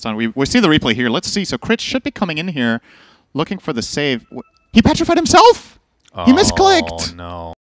stun. We, we see the replay here. Let's see. So Crit should be coming in here looking for the save. He petrified himself! He misclicked! Oh, no.